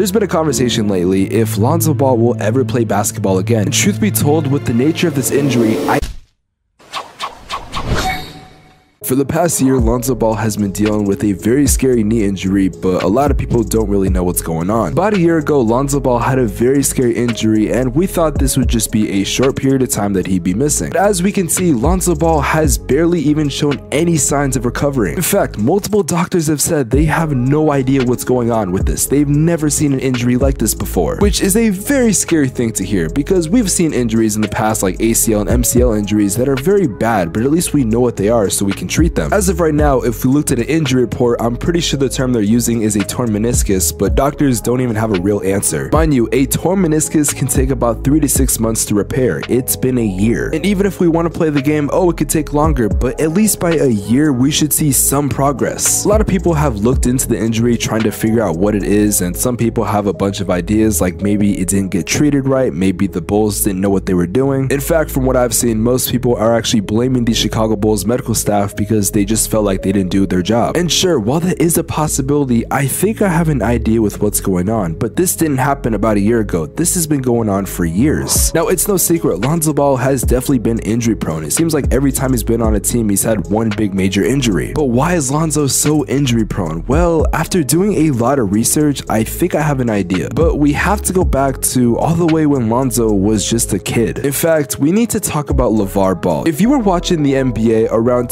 There's been a conversation lately if Lonzo Ball will ever play basketball again. And truth be told, with the nature of this injury, I For the past year, Lonzo Ball has been dealing with a very scary knee injury, but a lot of people don't really know what's going on. About a year ago, Lonzo Ball had a very scary injury, and we thought this would just be a short period of time that he'd be missing. But as we can see, Lonzo Ball has barely even shown any signs of recovering. In fact, multiple doctors have said they have no idea what's going on with this. They've never seen an injury like this before, which is a very scary thing to hear because we've seen injuries in the past like ACL and MCL injuries that are very bad, but at least we know what they are so we can treat them. As of right now, if we looked at an injury report, I'm pretty sure the term they're using is a torn meniscus, but doctors don't even have a real answer. Mind you, a torn meniscus can take about 3 to 6 months to repair. It's been a year. And even if we want to play the game, oh, it could take longer, but at least by a year, we should see some progress. A lot of people have looked into the injury trying to figure out what it is, and some people have a bunch of ideas like maybe it didn't get treated right, maybe the Bulls didn't know what they were doing. In fact, from what I've seen, most people are actually blaming the Chicago Bulls medical staff because they just felt like they didn't do their job. And sure, while that is a possibility, I think I have an idea with what's going on, but this didn't happen about a year ago. This has been going on for years. Now, it's no secret, Lonzo Ball has definitely been injury prone. It seems like every time he's been on a team, he's had one big major injury. But why is Lonzo so injury prone? Well, after doing a lot of research, I think I have an idea. But we have to go back to all the way when Lonzo was just a kid. In fact, we need to talk about LeVar Ball. If you were watching the NBA around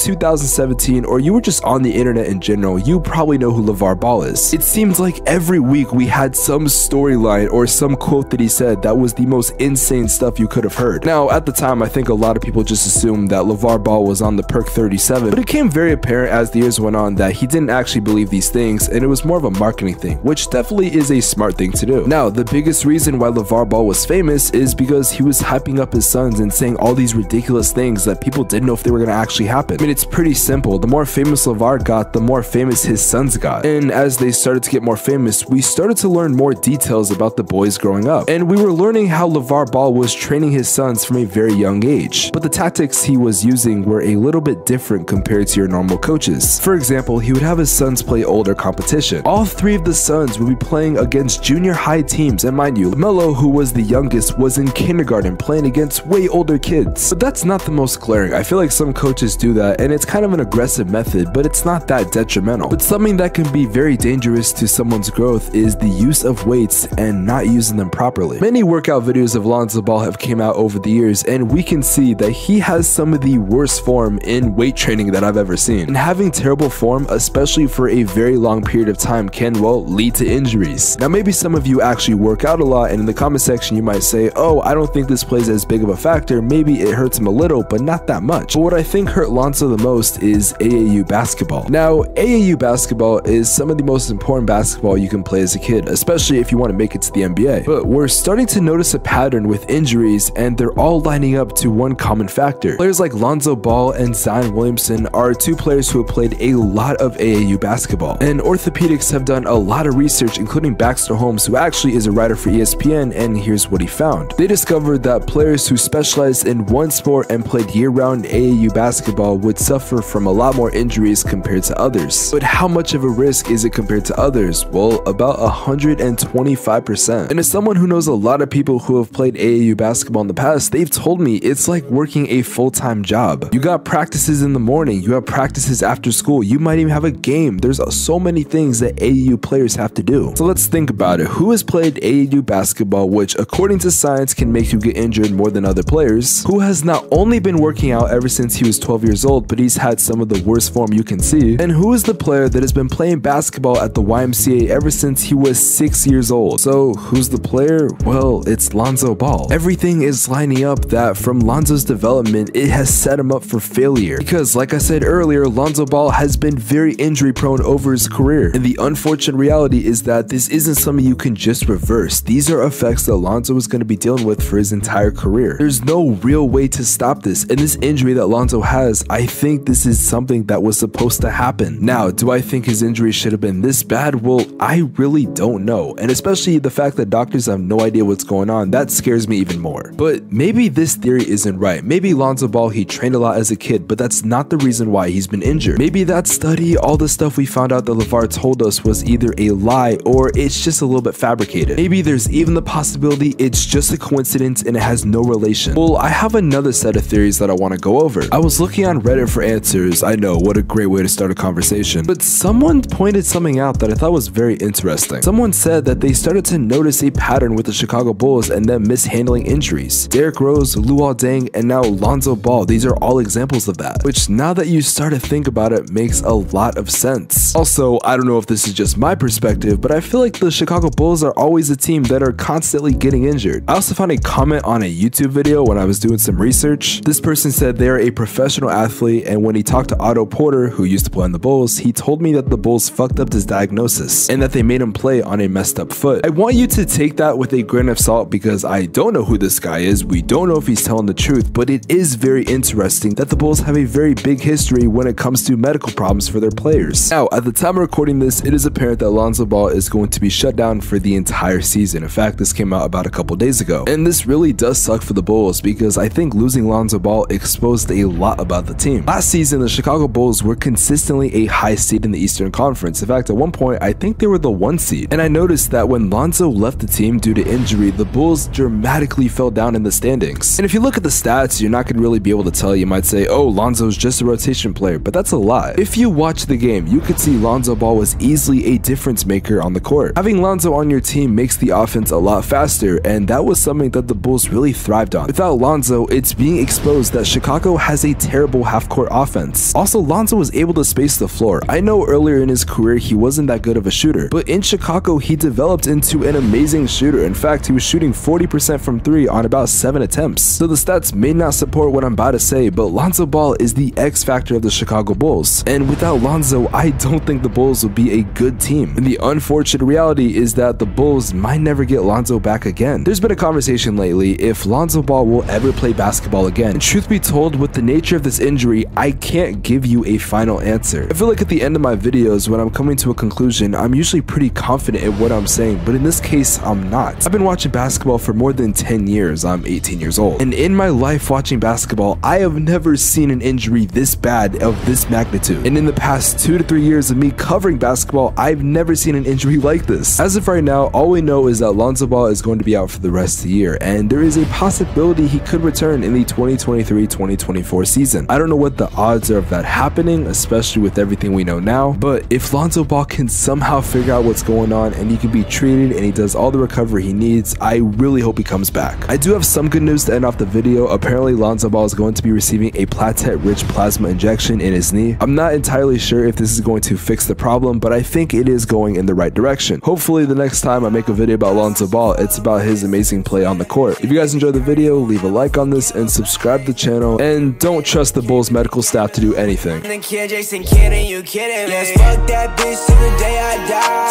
2017 or you were just on the internet in general, you probably know who LeVar Ball is. It seems like every week we had some storyline or some quote that he said that was the most insane stuff you could have heard. Now, at the time, I think a lot of people just assumed that LeVar Ball was on the perk 37, but it became very apparent as the years went on that he didn't actually believe these things and it was more of a marketing thing, which definitely is a smart thing to do. Now, the biggest reason why LeVar Ball was famous is because he was hyping up his sons and saying all these ridiculous things that people didn't know if they were going to actually happen. I mean, it's pretty simple. The more famous LeVar got, the more famous his sons got. And as they started to get more famous, we started to learn more details about the boys growing up. And we were learning how LeVar Ball was training his sons from a very young age. But the tactics he was using were a little bit different compared to your normal coaches. For example, he would have his sons play older competition. All three of the sons would be playing against junior high teams. And mind you, Melo, who was the youngest, was in kindergarten playing against way older kids. But that's not the most glaring. I feel like some coaches do that and it's kind of an aggressive method, but it's not that detrimental. But something that can be very dangerous to someone's growth is the use of weights and not using them properly. Many workout videos of Lonzo Ball have came out over the years and we can see that he has some of the worst form in weight training that I've ever seen. And having terrible form, especially for a very long period of time, can, well, lead to injuries. Now maybe some of you actually work out a lot and in the comment section you might say, oh, I don't think this plays as big of a factor, maybe it hurts him a little, but not that much. But what I think hurt Lonzo the most is AAU basketball. Now, AAU basketball is some of the most important basketball you can play as a kid, especially if you want to make it to the NBA. But we're starting to notice a pattern with injuries, and they're all lining up to one common factor. Players like Lonzo Ball and Zion Williamson are two players who have played a lot of AAU basketball. And orthopedics have done a lot of research, including Baxter Holmes, who actually is a writer for ESPN, and here's what he found. They discovered that players who specialized in one sport and played year-round AAU basketball would suffer from a lot more injuries compared to others. But how much of a risk is it compared to others? Well, about 125%. And as someone who knows a lot of people who have played AAU basketball in the past, they've told me it's like working a full-time job. You got practices in the morning, you have practices after school, you might even have a game. There's so many things that AAU players have to do. So let's think about it. Who has played AAU basketball, which according to science can make you get injured more than other players? Who has not only been working out ever since he was 12 years old, but he's had some of the worst form you can see? And who is the player that has been playing basketball at the YMCA ever since he was 6 years old? So who's the player? Well, it's Lonzo Ball. Everything is lining up that from Lonzo's development, it has set him up for failure. Because like I said earlier, Lonzo Ball has been very injury prone over his career. And the unfortunate reality is that this isn't something you can just reverse. These are effects that Lonzo is going to be dealing with for his entire career. There's no real way to stop this. And this injury that Lonzo has, I think this this is something that was supposed to happen. Now, do I think his injury should have been this bad? Well, I really don't know. And especially the fact that doctors have no idea what's going on, that scares me even more. But maybe this theory isn't right. Maybe Lonzo Ball, he trained a lot as a kid, but that's not the reason why he's been injured. Maybe that study, all the stuff we found out that LeVar told us was either a lie or it's just a little bit fabricated. Maybe there's even the possibility it's just a coincidence and it has no relation. Well, I have another set of theories that I want to go over. I was looking on Reddit for answers. I know, what a great way to start a conversation. But someone pointed something out that I thought was very interesting. Someone said that they started to notice a pattern with the Chicago Bulls and them mishandling injuries. Derrick Rose, Luol Deng, and now Lonzo Ball, these are all examples of that. Which now that you start to think about it makes a lot of sense. Also, I don't know if this is just my perspective, but I feel like the Chicago Bulls are always a team that are constantly getting injured. I also found a comment on a YouTube video when I was doing some research. This person said they're a professional athlete and when he talked to Otto Porter, who used to play on the Bulls, he told me that the Bulls fucked up his diagnosis and that they made him play on a messed up foot. I want you to take that with a grain of salt because I don't know who this guy is. We don't know if he's telling the truth, but it is very interesting that the Bulls have a very big history when it comes to medical problems for their players. Now, at the time of recording this, it is apparent that Lonzo Ball is going to be shut down for the entire season. In fact, this came out about a couple days ago. And this really does suck for the Bulls because I think losing Lonzo Ball exposed a lot about the team. Last season, the Chicago Bulls were consistently a high seed in the Eastern Conference. In fact, at one point, I think they were the one seed. And I noticed that when Lonzo left the team due to injury, the Bulls dramatically fell down in the standings. And if you look at the stats, you're not going to really be able to tell. You might say, oh, Lonzo's just a rotation player, but that's a lie. If you watch the game, you could see Lonzo Ball was easily a difference maker on the court. Having Lonzo on your team makes the offense a lot faster, and that was something that the Bulls really thrived on. Without Lonzo, it's being exposed that Chicago has a terrible half-court offense. Also, Lonzo was able to space the floor. I know earlier in his career he wasn't that good of a shooter, but in Chicago he developed into an amazing shooter. In fact, he was shooting 40% from 3 on about 7 attempts. So the stats may not support what I'm about to say, but Lonzo Ball is the X factor of the Chicago Bulls. And without Lonzo, I don't think the Bulls will be a good team. And the unfortunate reality is that the Bulls might never get Lonzo back again. There's been a conversation lately if Lonzo Ball will ever play basketball again. And truth be told, with the nature of this injury, I can't give you a final answer. I feel like at the end of my videos, when I'm coming to a conclusion, I'm usually pretty confident in what I'm saying, but in this case, I'm not. I've been watching basketball for more than 10 years. I'm 18 years old. And in my life watching basketball, I have never seen an injury this bad of this magnitude. And in the past two to three years of me covering basketball, I've never seen an injury like this. As of right now, all we know is that Lonzo Ball is going to be out for the rest of the year, and there is a possibility he could return in the 2023-2024 season. I don't know what the odds are of that happening, especially with everything we know now, but if Lonzo Ball can somehow figure out what's going on and he can be treated and he does all the recovery he needs, I really hope he comes back. I do have some good news to end off the video. Apparently, Lonzo Ball is going to be receiving a platelet-rich plasma injection in his knee. I'm not entirely sure if this is going to fix the problem, but I think it is going in the right direction. Hopefully, the next time I make a video about Lonzo Ball, it's about his amazing play on the court. If you guys enjoyed the video, leave a like on this and subscribe to the channel. And don't trust the Bulls medical staff stop to do anything. Kid, Jason, kidding, you kidding yes, fuck that bitch till the day I die.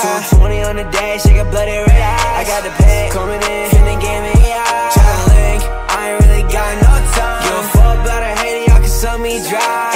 on the got bloody red eyes. I got the pay coming in, link, I ain't really got no time. Fuck about a hater, y'all can sell me dry.